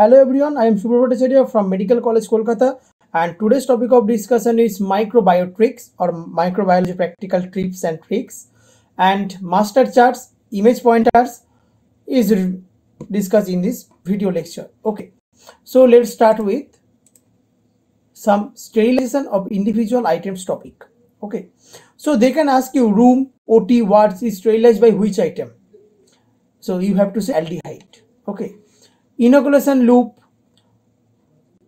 Hello everyone, I am Shuvro Bhattacharya from Medical College Kolkata and today's topic of discussion is microbiotricks or microbiology practical tips and tricks and master charts, image pointers is discussed in this video lecture. Okay, so let's start with some sterilization of individual items topic. Okay, so they can ask you room, OT, wards is sterilized by which item? So you have to say aldehyde. Okay inoculation loop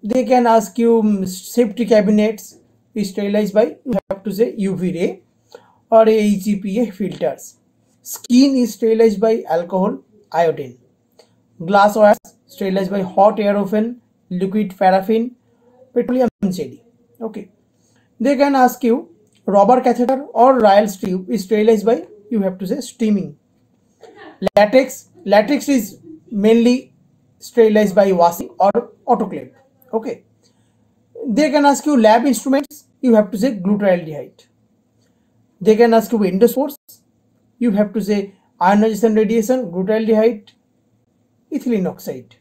they can ask you um, safety cabinets is sterilized by you have to say uv ray or HEPA filters. Skin is sterilized by alcohol iodine. Glassware sterilized by hot air oven liquid paraffin petroleum jelly. Okay. They can ask you rubber catheter or Ryle's tube is sterilized by you have to say steaming. Latex latex is mainly sterilized by washing or autoclave. Okay. They can ask you lab instruments you have to say glutaraldehyde. They can ask you endospores you have to say ionization radiation glutaraldehyde ethylene oxide.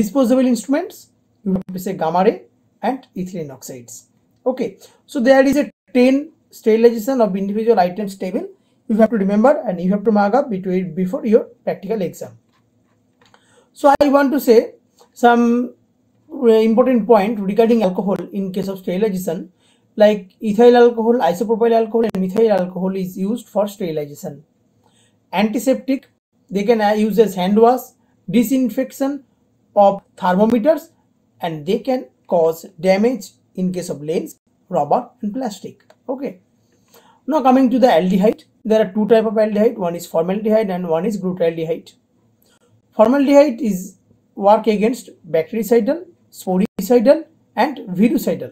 Disposable instruments you have to say gamma ray and ethylene oxides. Okay. So there is a 10 sterilization of individual items table. You have to remember and you have to mark up between before your practical exam so I want to say some uh, important point regarding alcohol in case of sterilization like ethyl alcohol, isopropyl alcohol and methyl alcohol is used for sterilization. Antiseptic, they can uh, use as hand wash, disinfection of thermometers and they can cause damage in case of lens, rubber and plastic. Okay. Now coming to the aldehyde, there are two type of aldehyde, one is formaldehyde and one is glutaraldehyde. Formaldehyde is work against bactericidal, sporicidal and virucidal.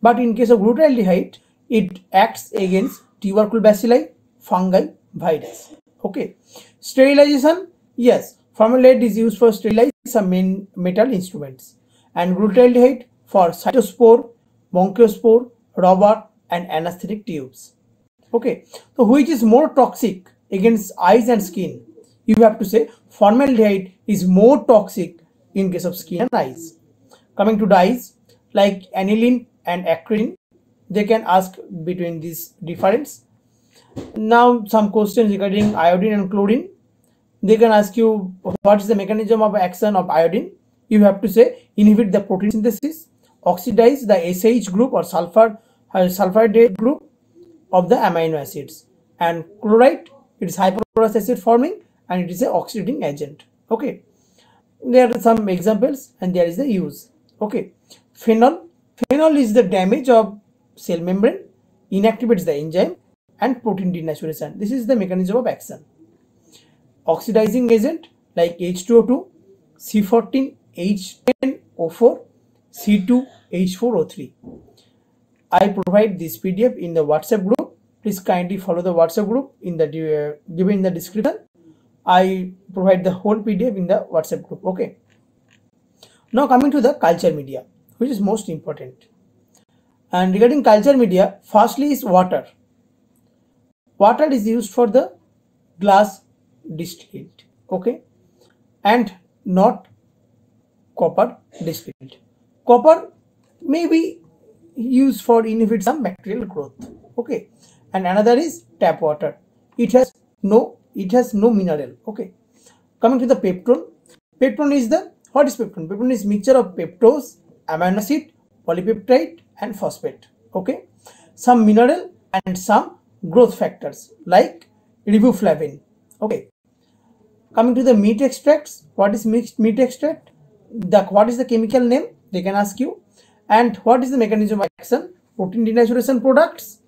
But in case of glutaraldehyde, it acts against tubercle bacilli, fungi, virus. Okay. Sterilization, yes, formaldehyde is used for sterilizing some main metal instruments and glutaraldehyde for cystoscope, bronchoscope, rubber and anesthetic tubes. Okay. So which is more toxic against eyes and skin? You have to say formaldehyde is more toxic in case of skin and eyes. Coming to dyes like aniline and acridine, they can ask between these difference. Now some questions regarding iodine and chlorine. They can ask you what is the mechanism of action of iodine. You have to say inhibit the protein synthesis, oxidize the SH group or sulfur uh, sulfide group of the amino acids and chloride it is hypochlorous acid forming and it is a oxidizing agent. Okay. There are some examples and there is the use. Okay. Phenol phenol is the damage of cell membrane inactivates the enzyme and protein denaturation. This is the mechanism of action. Oxidizing agent like H2O2 C14 H10O4 C2H4O3 I provide this PDF in the WhatsApp group. Please kindly follow the WhatsApp group in the uh, given in the description I provide the whole PDF in the WhatsApp group. Okay. Now coming to the culture media, which is most important. And regarding culture media, firstly is water. Water is used for the glass distillate. Okay. And not copper distillate. Copper may be used for inhibit some bacterial growth. Okay. And another is tap water. It has no it has no mineral okay. Coming to the peptone. Peptone is the what is peptone? Peptone is mixture of peptose amino acid polypeptide and phosphate okay. Some mineral and some growth factors like riboflavin okay. Coming to the meat extracts what is mixed meat extract? The what is the chemical name? They can ask you. And what is the mechanism of action? Protein denaturation products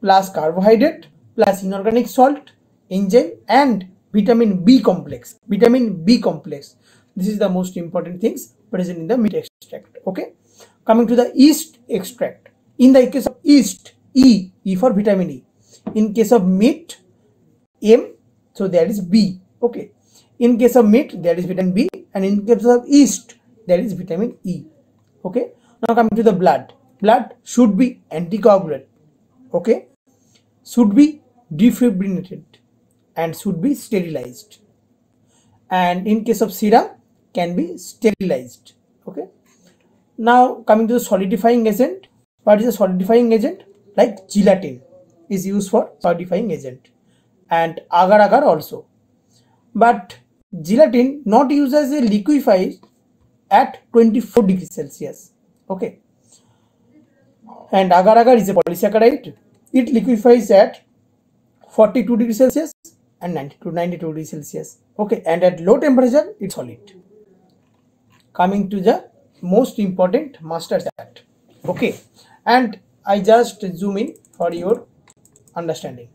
plus carbohydrate plus inorganic salt enzyme and vitamin B complex. Vitamin B complex. This is the most important things present in the meat extract. Okay. Coming to the yeast extract. In the case of yeast, E, E for vitamin E. In case of meat, M, so there is B. Okay. In case of meat, there is vitamin B, and in case of yeast, there is vitamin E. Okay. Now coming to the blood. Blood should be anticoagulant. Okay. Should be defibrinated and should be sterilized. And in case of serum, can be sterilized. Okay? Now coming to the solidifying agent. What is a solidifying agent? Like gelatin is used for solidifying agent. And agar agar also. But gelatin not used as a liquefied at 24 degrees celsius. Okay? And agar agar is a polysaccharide. It liquefies at 42 degrees celsius and 90 to 92 degrees celsius. Okay and at low temperature it's solid. Coming to the most important master chart. Okay and i just zoom in for your understanding.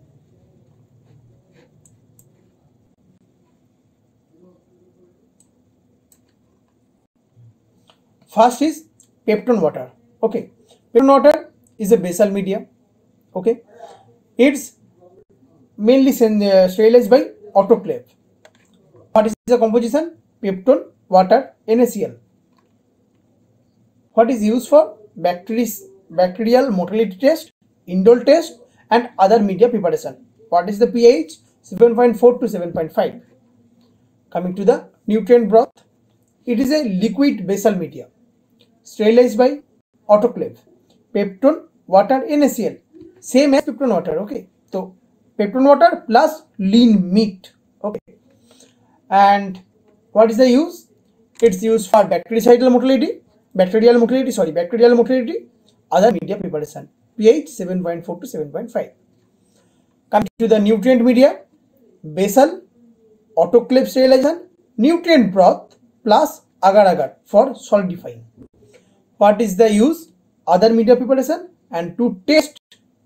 First is peptone water. Okay peptone water is a basal medium. Okay it's mainly uh, sterilized by autoclave. What is the composition? Peptone water NaCl what is used for? Bacterial motility test indole test and other media preparation. What is the pH? 7.4 to 7.5 coming to the nutrient broth it is a liquid basal media sterilized by autoclave. Peptone water NaCl same as peptone water okay peptone water plus lean meat. Okay. And what is the use? It's used for bactericidal motility bacterial motility sorry bacterial motility other media preparation pH 7.4 to 7.5 Come to the nutrient media basal autoclave sterilization nutrient broth plus agar agar for solidifying. What is the use? Other media preparation and to test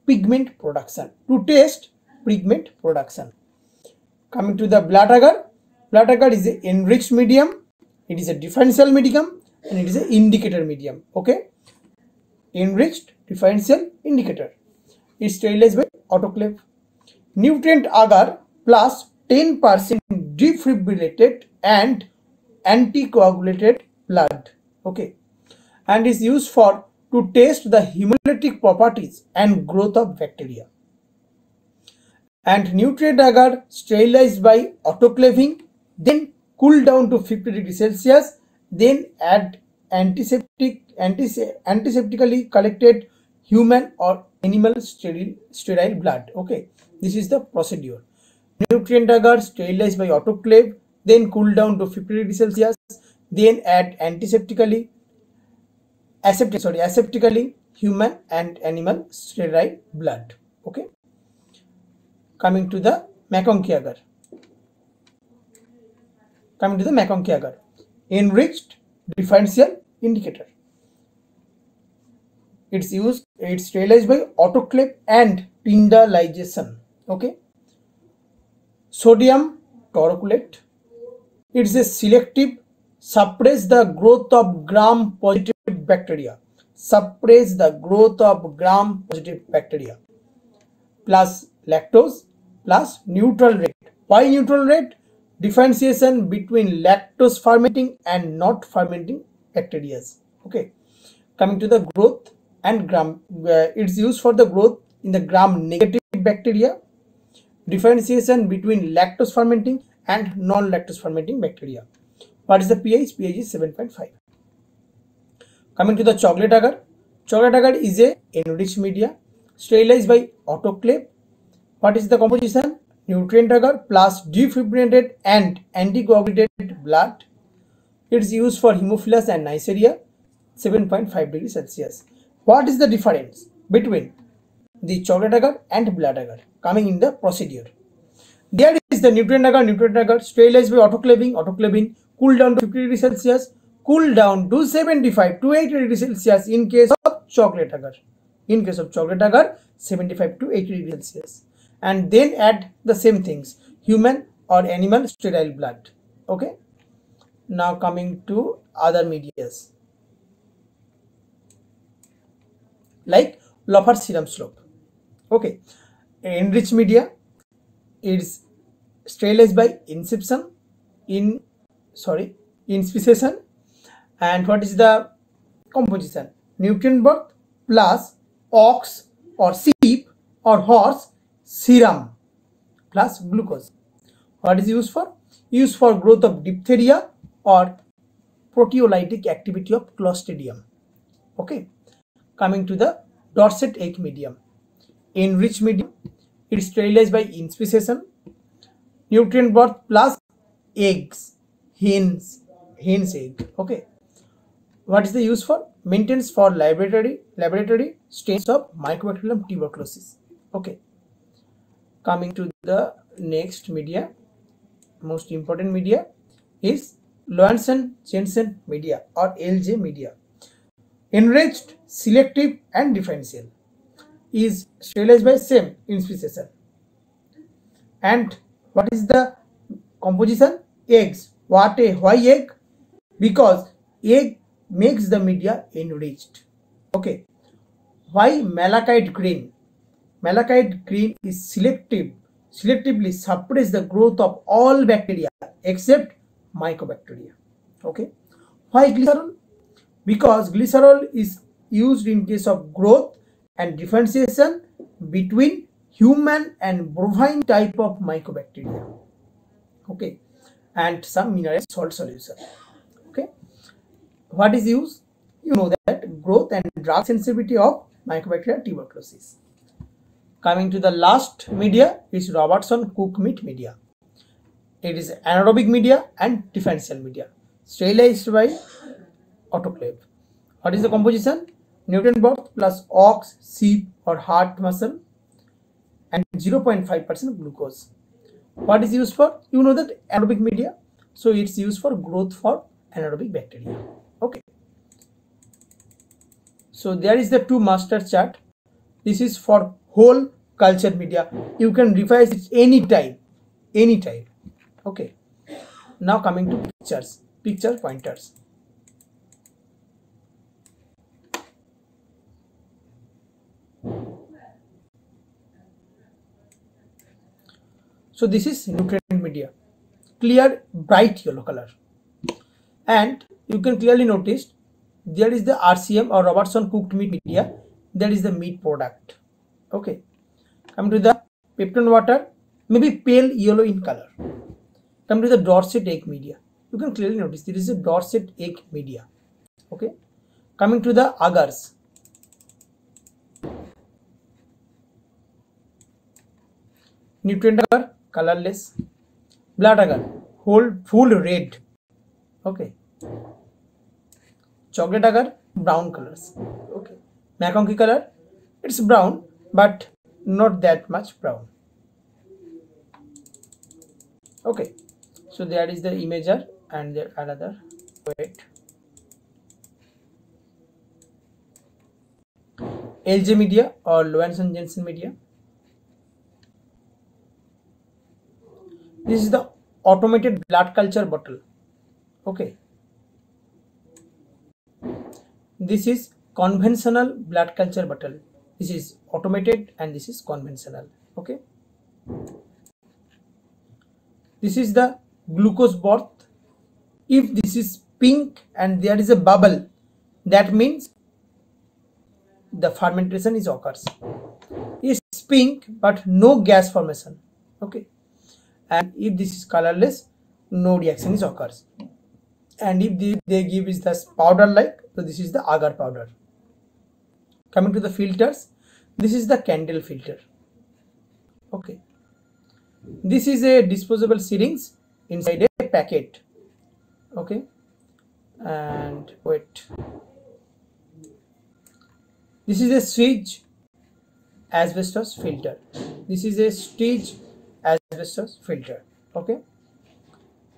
pigment production. To test pigment production. Coming to the blood agar blood agar is an enriched medium. It is a differential medium and it is an indicator medium okay? Enriched differential indicator. Is sterilized by autoclave. Nutrient agar plus 10% defibrillated and anticoagulated blood okay? And is used for to test the hemolytic properties and growth of bacteria. And nutrient agar sterilized by autoclaving, then cool down to 50 degrees Celsius, then add antiseptic, antiseptically collected human or animal sterile, sterile blood. Okay, this is the procedure. Nutrient agar sterilized by autoclave, then cool down to 50 degrees Celsius, then add antiseptically aseptic sorry aseptically human and animal sterile blood okay coming to the MacConkey agar coming to the MacConkey agar enriched differential indicator. It's used it's sterilized by autoclave and tyndallization okay? Sodium taurocholate it's a selective suppress the growth of gram positive bacteria. Suppress the growth of gram positive bacteria. Plus lactose plus neutral red why neutral red differentiation between lactose fermenting and not fermenting bacteria okay coming to the growth and gram uh, it's used for the growth in the gram negative bacteria differentiation between lactose fermenting and non-lactose fermenting bacteria what is the pH? pH is 7.5. Coming to the chocolate agar. Chocolate agar is a enriched media sterilized by autoclave. What is the composition? Nutrient agar plus defibrinated and anticoagulated blood. It's used for hemophilus and Neisseria 7.5 degrees Celsius. What is the difference between the chocolate agar and blood agar coming in the procedure? There is the nutrient agar, nutrient agar sterilized by autoclaving, autoclaving cool down to 50 degrees Celsius, cool down to 75 to 80 degrees Celsius in case of chocolate agar. In case of chocolate agar, 75 to 80 degrees Celsius. And then add the same things, human or animal sterile blood. Okay. Now coming to other medias. Like Loeffler serum slope. Okay. Enriched media is sterilized by inception in sorry inspissation and what is the composition nutrient broth plus ox or sheep or horse serum plus glucose what is used for used for growth of diphtheria or proteolytic activity of Clostridium. Okay, coming to the Dorset egg medium. Enriched medium, it is sterilized by inspissation, nutrient broth plus eggs, hens, hens egg. Okay, what is the use for? Maintenance for laboratory laboratory stains of Mycobacterium tuberculosis. Okay, coming to the next media, most important media is Lowenstein Jensen media or LJ media. Enriched, selective and differential is sterilized by same inspissation. And what is the composition? Eggs. What a why egg? Because egg makes the media enriched. Okay. Why malachite green? Malachite green is selective, selectively suppress the growth of all bacteria except mycobacteria. Okay. Why glycerol? Because glycerol is used in case of growth and differentiation between human and bovine type of mycobacteria. Okay. And some mineral salt solution. Okay. What is used? You know that growth and drug sensitivity of Mycobacteria tuberculosis. Coming to the last media is Robertson Cook meat media. It is anaerobic media and differential media, sterilized by autoclave. What is the composition? Nutrient broth plus ox, sheep or heart muscle and 0.5% glucose. What is used for? You know that anaerobic media. So it's used for growth for anaerobic bacteria. Okay. So there is the two master chart. This is for whole culture media. You can revise it anytime, anytime. Okay. Now coming to pictures picture pointers. So this is nutrient media. Clear bright yellow color. And you can clearly notice there is the rcm or robertson cooked meat media. That is the meat product okay come to the peptone water maybe pale yellow in color Come to the Dorset egg media. You can clearly notice there is a Dorset egg media. Okay. Coming to the agars. Nutrient agar, colorless. Blood agar, whole full red. Okay. Chocolate agar, brown colors. Okay. MacConkey color, it's brown, but not that much brown. Okay so that is the imager and there another wait LJ media or Lowenstein Jensen media. This is the automated blood culture bottle. Okay. This is conventional blood culture bottle this is automated and this is conventional okay? This is the glucose bath. If this is pink and there is a bubble that means the fermentation is occurs. It's pink but no gas formation okay? And if this is colorless no reaction is occurs. And if they, they give is this powder like so this is the agar powder coming to the filters this is the candle filter. Okay. This is a disposable syringe inside a packet. Okay. And wait. This is a Seitz asbestos filter. This is a stage asbestos filter. Okay.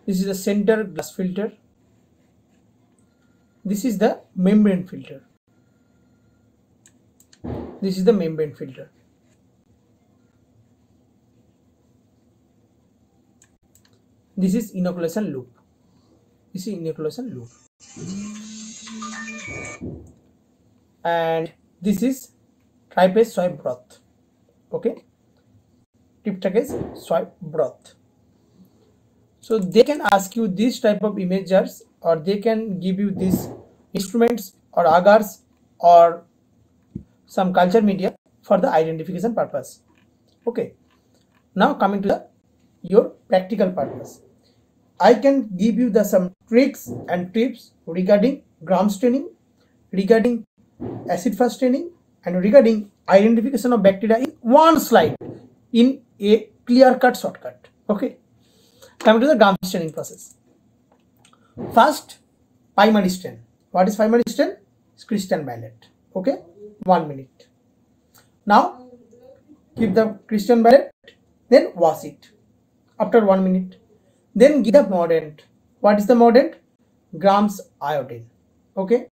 This is the sintered glass filter. This is the membrane filter this is the membrane filter. This is inoculation loop. This is inoculation loop. And this is triphase soy broth. Okay? Trypticase soy broth. So they can ask you this type of imagers or they can give you these instruments or agars or some culture media for the identification purpose okay now coming to the your practical purpose I can give you the some tricks and tips regarding gram staining, regarding acid fast staining, and regarding identification of bacteria in one slide in a clear cut shortcut. Okay, coming to the gram staining process. First, primary stain. What is primary stain? It's crystal violet. Okay, one minute. Now, keep the crystal violet, then wash it after one minute. Then give the mordant. What is the mordant? Grams iodine. Okay,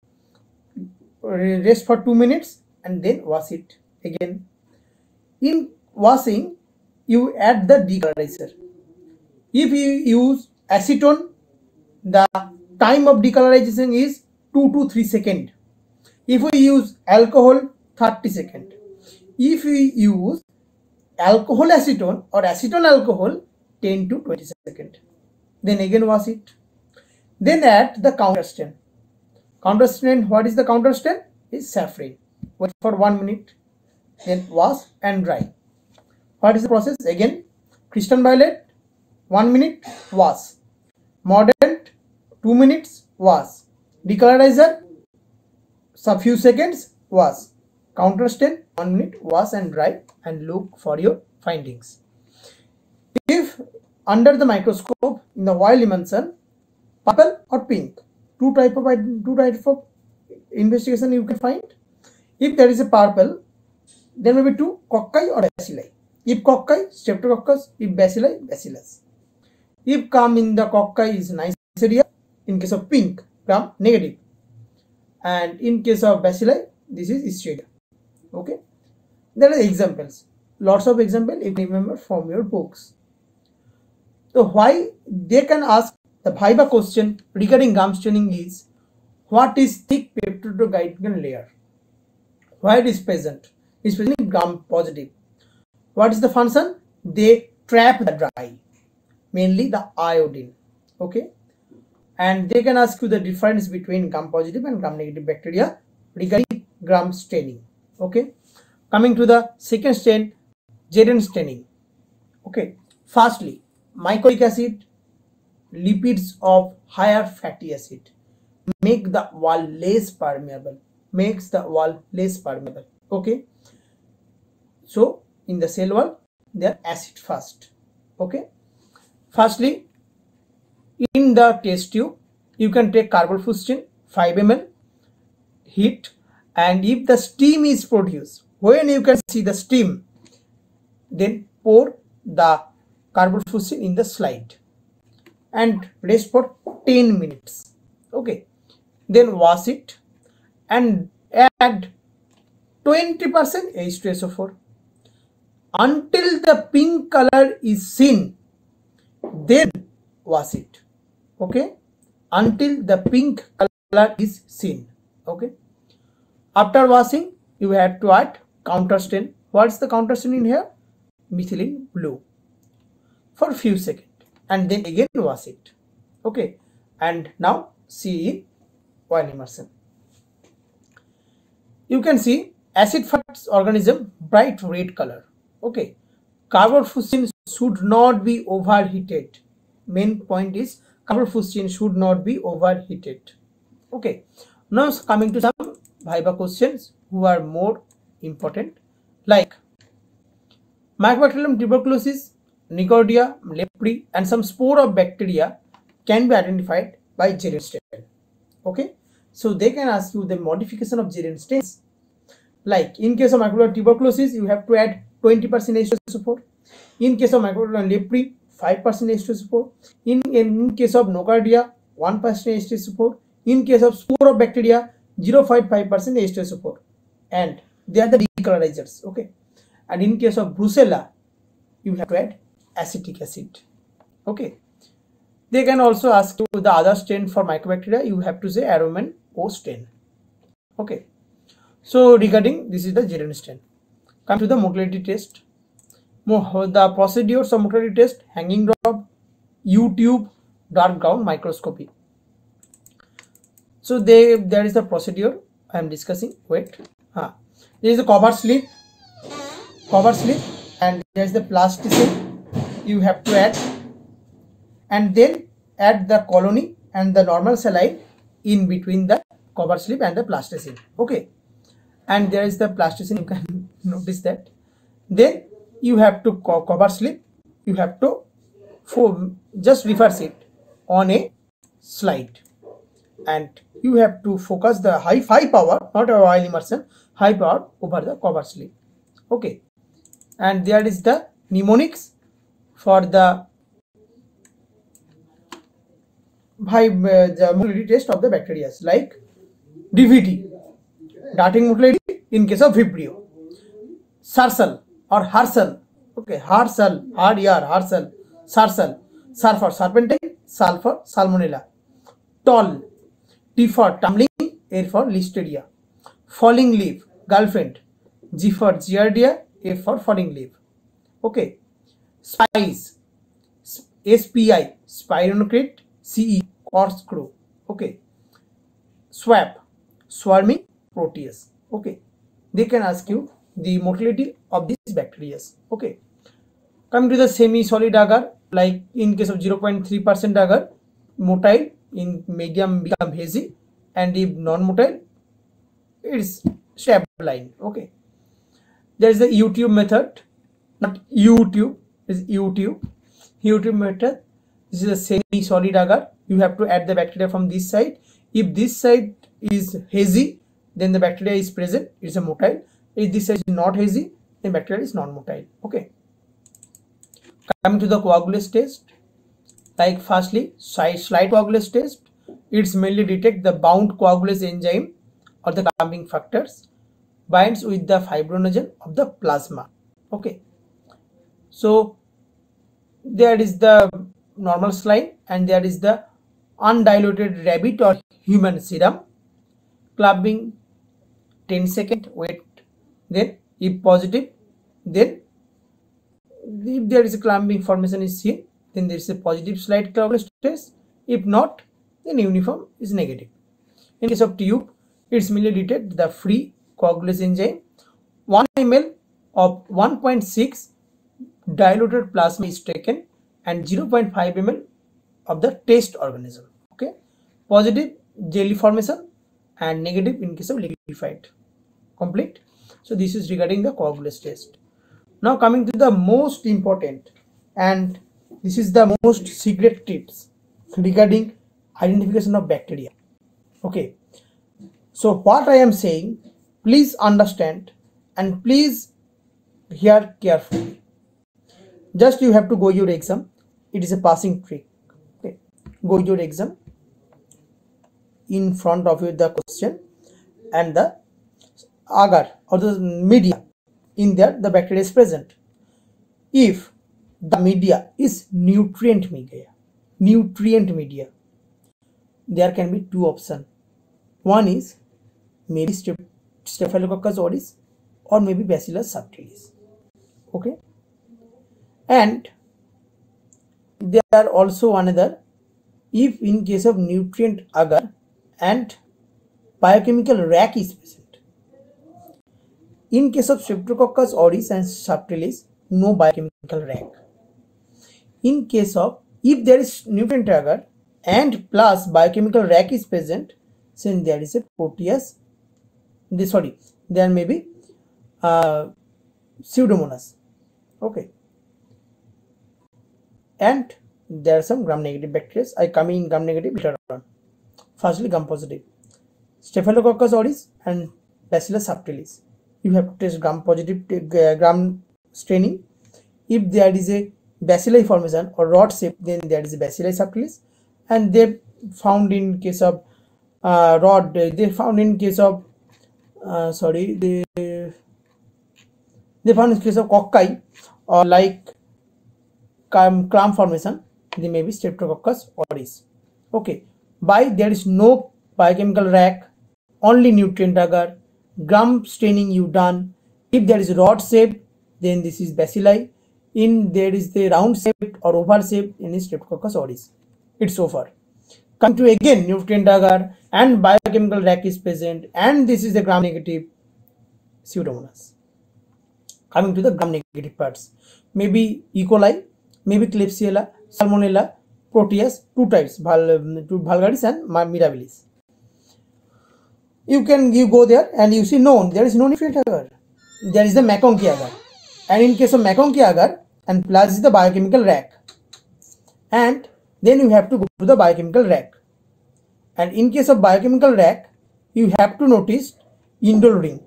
rest for two minutes and then wash it again. In washing, you add the decolorizer. If you use acetone, the time of decolorization is 2 to 3 second. If we use alcohol, 30 second. If we use alcohol acetone or acetone alcohol, 10 to 20 second. Then again wash it. Then add the counter stain. Counter stain, what is the counter stain? Is safranin. Wait for 1 minute. Then wash and dry. What is the process? Again, crystal violet, 1 minute, wash. Mordant, 2 minutes, wash. Decolorizer, some few seconds, wash. Counter stain, 1 minute, wash and dry and look for your findings. If under the microscope in the oil immersion, purple or pink, two type of two type of investigation you can find. If there is a purple, there may be two cocci or bacilli. If cocci, streptococcus. If bacilli, bacillus. If come in the cocci is Neisseria, in case of pink, gram negative. And in case of bacilli, this is Escherichia. Okay. There are examples. Lots of examples if you remember from your books. So why they can ask the Viva question regarding gram staining is what is thick peptidoglycan layer? Why it is present? Is present gram positive. What is the function? They trap the dry, mainly the iodine. Okay. And they can ask you the difference between gram positive and gram negative bacteria regarding gram staining. Okay. Coming to the second stain, Zn staining. Okay. Firstly, mycolic acid, lipids of higher fatty acid make the wall less permeable makes the wall less permeable okay so in the cell wall they are acid fast okay firstly in the test tube you can take carbol fuchsin 5 ml heat and if the steam is produced when you can see the steam then pour the carbol fuchsin in the slide and rest for 10 minutes. Okay. Then wash it and add 20% H2SO4 until the pink color is seen then wash it okay? Until the pink color is seen. Okay? After washing you have to add counter stain. What's the counter stain in here? Methylene blue. For a few seconds. And then again wash it. Okay? And now see in oil immersion. You can see acid fast organism bright red color. Okay? Carbofuscin should not be overheated. Main point is carbol fuchsin should not be overheated okay now coming to some viva questions who are more important like mycobacterium tuberculosis Nocardia, leprae, and some spore of bacteria can be identified by Zn stain. Okay, so they can ask you the modification of Zn stains. Like in case of microbial tuberculosis, you have to add 20% H2SO4. In case of microbial leprae, 5% H2SO4. In, in case of nocardia, 1% H2SO4. In case of spore of bacteria, 0.5% H2SO4. And they are the decolorizers. Okay, and in case of brucella, you have to add acetic acid okay they can also ask you the other stain for mycobacteria you have to say auramine O stain okay so regarding this is the Zn stain come to the motility test Uh, the procedures of motility test hanging drop u-tube dark ground microscopy. So they there is the procedure i am discussing. Wait. Ah. Huh. there is a cover slip. Cover slip. And there is the plasticine you have to add. And then add the colony and the normal saline in between the cover slip and the plasticine okay. And there is the plasticine you can notice that. Then you have to co cover slip. You have to just reverse it on a slide. And you have to focus the high high power not a oil immersion high power over the cover slip. Okay. And there is the mnemonics for the high uh, the motility test of the bacteria like DVT darting motility in case of Vibrio Sarsal or Harsal okay Harsal hard ER Harsal Sarsal sulfur serpentine sulfur salmonella tall T for tumbling A for listeria falling leaf girlfriend G for giardia A for falling leaf okay spice SPI spironochrate CE corkscrew okay swap swarming proteus okay they can ask you the motility of these bacteria okay. Coming to the semi solid agar like in case of 0.3 percent agar motile in medium become hazy and if non-motile it's stabilized. Okay. There is the u-tube method. Not u-tube is u-tube u-tube method this is a semi solid agar. You have to add the bacteria from this side. If this side is hazy then the bacteria is present. It's a motile if this is not hazy the material is non-motile. Okay. Coming to the coagulase test like firstly slide coagulase test. It's mainly detect the bound coagulase enzyme or the clumping factors binds with the fibrinogen of the plasma. Okay. So there is the normal slide and there is the undiluted rabbit or human serum. Clumping 10 second wait then if positive then if there is a clumping formation is seen then there is a positive slide coagulase test if not then uniform is negative. In case of tube it's detect the free coagulase enzyme 1 ml of 1.6 diluted plasma is taken and 0.5 ml of the test organism. Okay? Positive jelly formation and negative in case of liquefied. Complete so this is regarding the coagulase test. Now coming to the most important and this is the most secret tips regarding identification of bacteria. Okay. So what i am saying please understand and please hear carefully. Just you have to go your exam. It is a passing trick. Okay. Go your exam in front of you the question and the agar or the media. In there the bacteria is present. If the media is nutrient media nutrient media there can be two options one is maybe staphylococcus aureus or maybe bacillus subtilis. Okay? And there are also another. If in case of nutrient agar and biochemical rack is present in case of streptococcus aureus and subtilis no biochemical rack in case of if there is nutrient agar and plus biochemical rack is present then there is a proteus this sorry there may be uh, pseudomonas okay. And there are some gram negative bacteria i come in gram negative later on. Firstly gram positive staphylococcus aureus and bacillus subtilis you have to test gram positive uh, gram staining. If there is a bacilli formation or rod shape then there is a bacilli subtilis and they found in case of uh, rod they found in case of uh, sorry they they found in case of cocci or like clam formation they may be streptococcus aureus okay. By there is no biochemical rack only nutrient agar gram staining you done. If there is rod shape then this is bacilli. In there is the round shape or oval shape in streptococcus aureus it's over come to again nutrient agar and biochemical rack is present and this is the gram negative pseudomonas. Coming to the gram negative parts. Maybe e. coli maybe klebsiella salmonella proteus, two types, vulgaris and mirabilis. You can you go there and you see no, there is no nutrient agar. There is the MacConkey agar. And in case of MacConkey agar, and plus is the biochemical rack. And then you have to go to the biochemical rack. And in case of biochemical rack, you have to notice indole ring.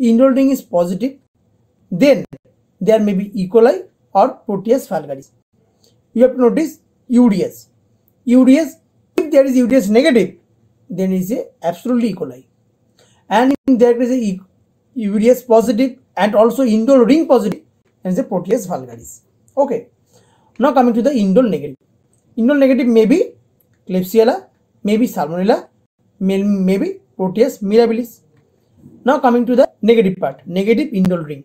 Indole ring is positive. Then there may be E. coli or Proteus vulgaris. You have to notice UDS. UDS, if there is UDS negative, then is a absolutely E. coli. And if there is a UDS positive and also indole ring positive, then is a Proteus vulgaris. Okay. Now coming to the indole negative. Indole negative may be Klebsiella, maybe Salmonella, maybe Proteus mirabilis. Now coming to the negative part, negative indole ring.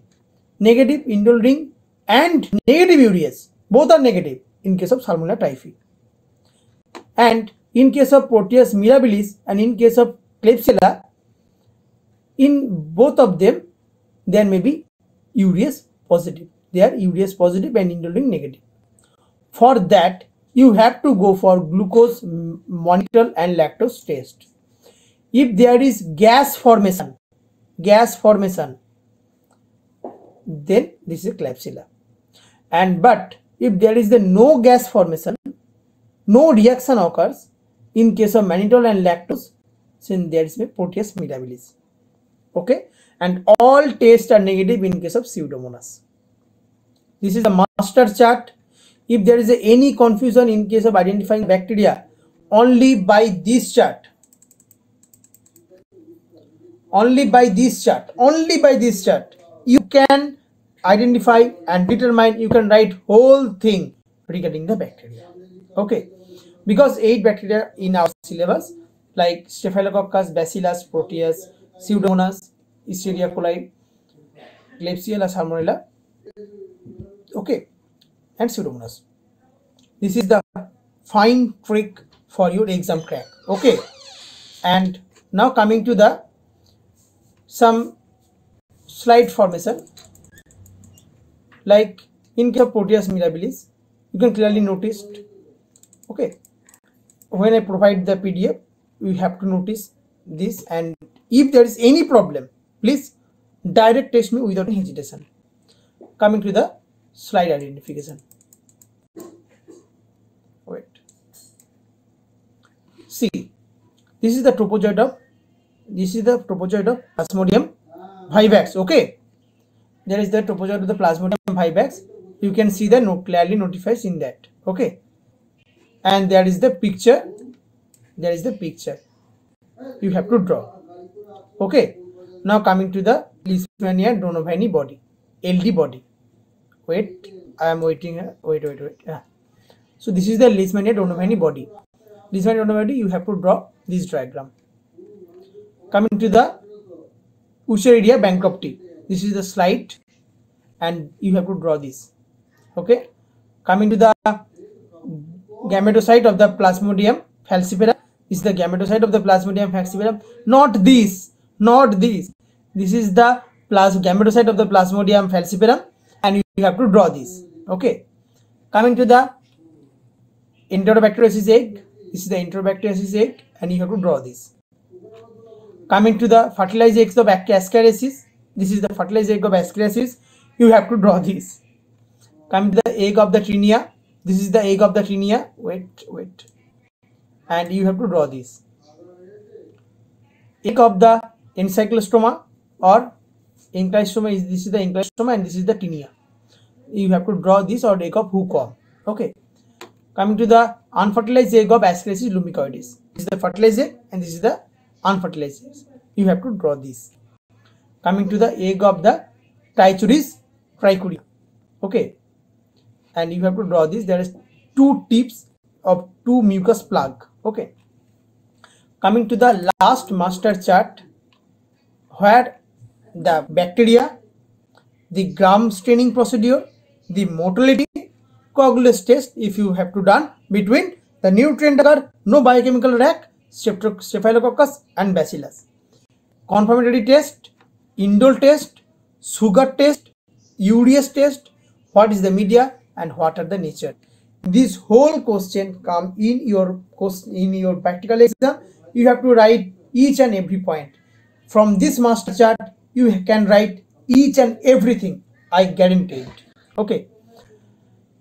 Negative indole ring and negative UDS, both are negative in case of Salmonella typhi. And in case of Proteus mirabilis and in case of Klebsiella, in both of them, there may be UDS positive. They are UDS positive and indole negative. For that, you have to go for glucose mannitol and lactose test. If there is gas formation, gas formation, then this is Klebsiella. And but if there is the no gas formation, no reaction occurs in case of mannitol and lactose, then there is a Proteus mirabilis. Okay, and all tests are negative in case of Pseudomonas. This is a master chart. If there is a, any confusion in case of identifying bacteria, only by this chart, only by this chart, only by this chart, you can identify and determine, you can write whole thing regarding the bacteria. Okay, because eight bacteria in our syllabus like Staphylococcus, Bacillus, Proteus, Pseudomonas, Escherichia coli, Klebsiella, Salmonella, okay, and Pseudomonas. This is the fine trick for your exam crack. Okay, and now coming to the some slide formation like in case of Proteus mirabilis, you can clearly notice. Okay, when I provide the PDF, you have to notice this, and if there is any problem, please direct test me without hesitation. Coming to the slide identification. Wait. See, this is the trophozoite of this is the trophozoite of Plasmodium vivax. Okay, there is the trophozoite of the Plasmodium vivax. You can see the note clearly notifies in that. Okay, and there is the picture. There is the picture. You have to draw. Okay, now coming to the Leishmania donovani body, LD body. Wait, I am waiting. Uh, wait, wait, wait. Yeah. So this is the Leishmania donovani body. Leishmania donovani, you have to draw this diagram. Coming to the Wuchereria bancrofti This is the slide and you have to draw this. Okay. Coming to the gametocyte of the Plasmodium falciparum. Is the gametocyte of the Plasmodium falciparum. Not this not this this is the gametocyte of the plasmodium falciparum and you have to draw this okay. Coming to the enterobacteriaceous egg. This is the enterobacteriaceous egg and you have to draw this coming to the fertilized eggs of ascariasis this is the fertilized egg of ascariasis you have to draw this coming to the egg of the trinia this is the egg of the trinia. Wait wait. And you have to draw this egg of the Ancylostoma or encystoma is this is the encystoma and this is the tinea you have to draw this or egg of hookworm okay. Coming to the unfertilized egg of ascariasis lumbricoides this is the fertilized egg and this is the unfertilized you have to draw this coming to the egg of the Trichuris trichiura. Okay and you have to draw this. There is two tips of two mucus plug. Okay. Coming to the last master chart where the bacteria, the gram staining procedure, the motility, coagulase test if you have to done between the nutrient agar, no biochemical rack, Staphylococcus and Bacillus. Confirmatory test, indole test, sugar test, UDS test, what is the media and what are the nature. this whole question come in your in your practical exam. You have to write each and every point. From this master chart you can write each and everything. I guarantee it. Okay.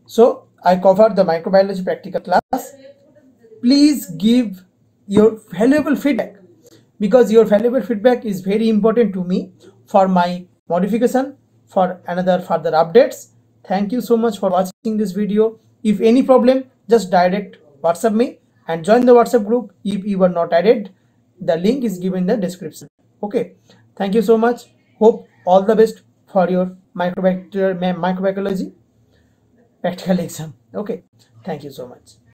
So i covered the microbiology practical class. Please give your valuable feedback because your valuable feedback is very important to me for my modification for another further updates thank you so much for watching this video if any problem, just direct WhatsApp me and join the WhatsApp group if you are not added. The link is given in the description. Okay. Thank you so much. Hope all the best for your microbiology practical exam. Okay. Thank you so much.